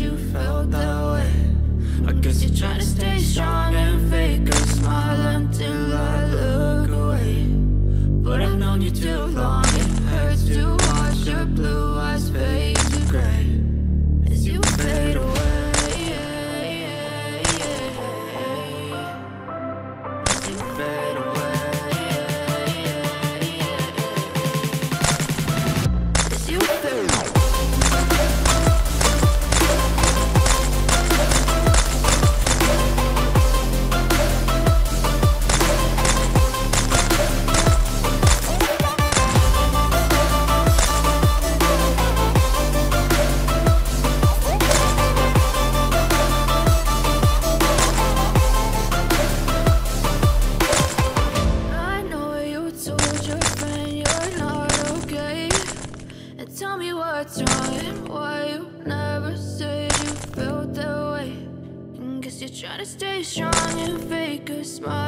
You felt that way. I guess You're trying to stay strong smile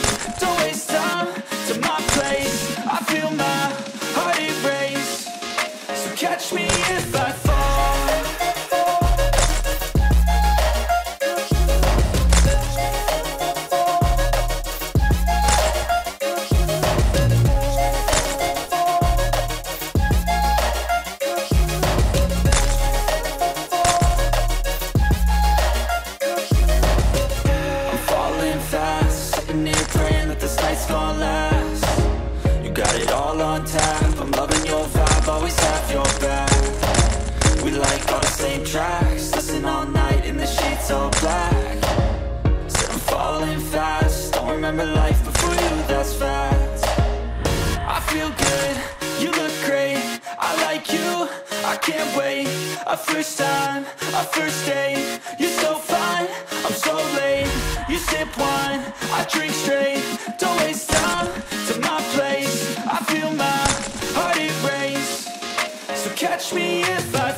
all on tap I'm loving your vibe, always have your back. We like all the same tracks Listen all night in the sheets all black. Said I'm falling fast Don't remember life before you, that's fact. I feel good, you look great like you, I can't wait. A first time, a first date. You're so fine, I'm so late. You sip wine, I drink straight. Don't waste time to my place. I feel my heart it erase. So catch me if I